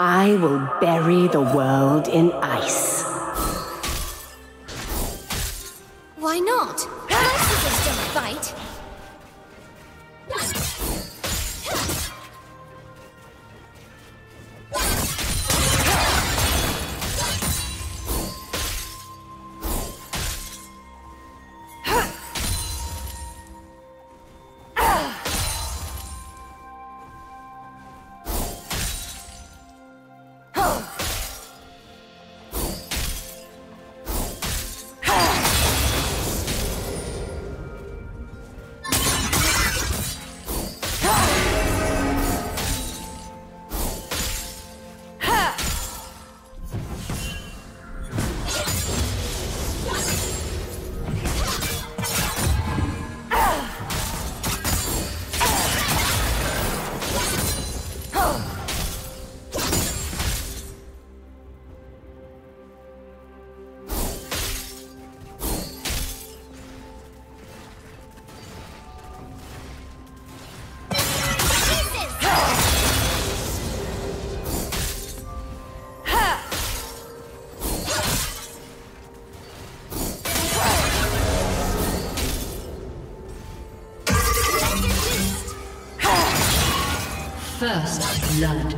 I will bury the world in ice. Why not? Ice is still a fight. First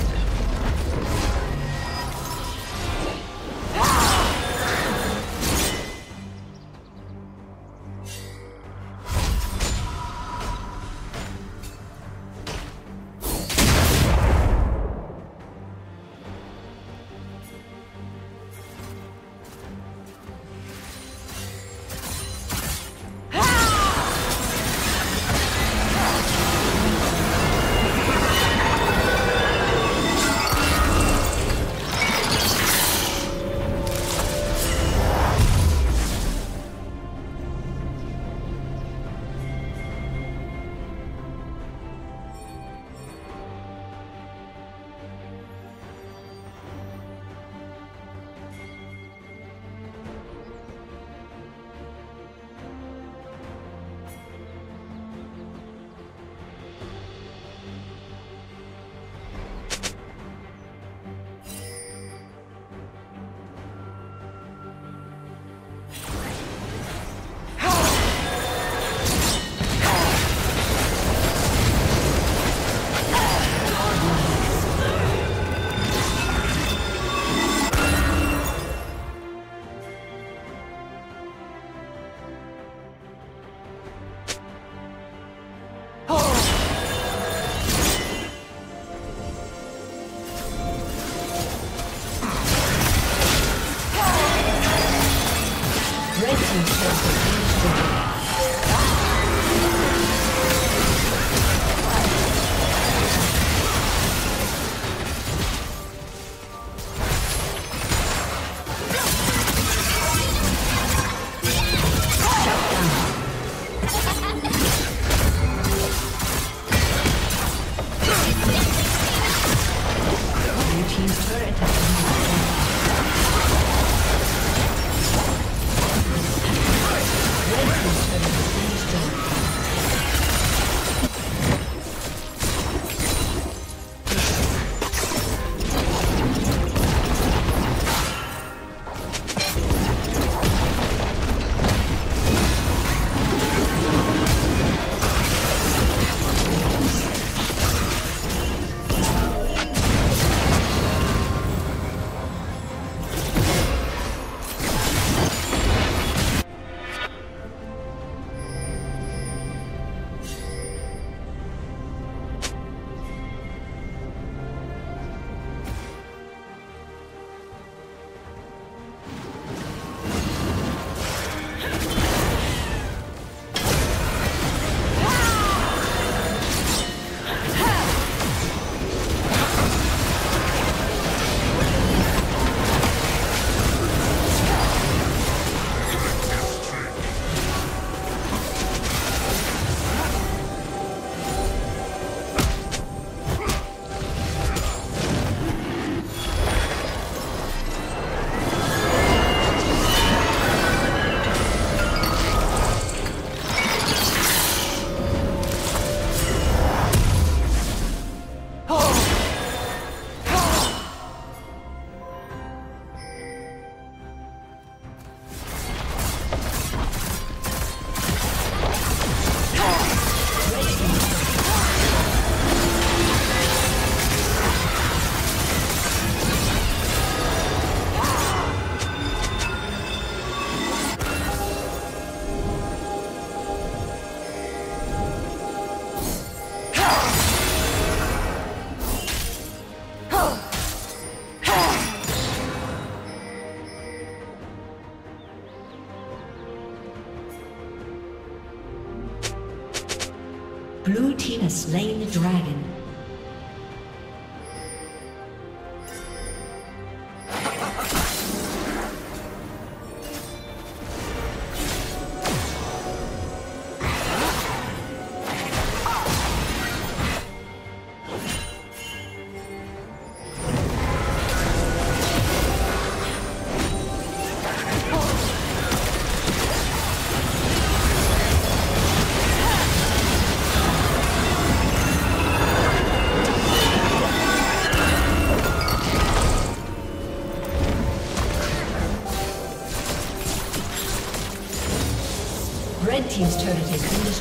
Slain the dragon.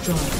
destroyed.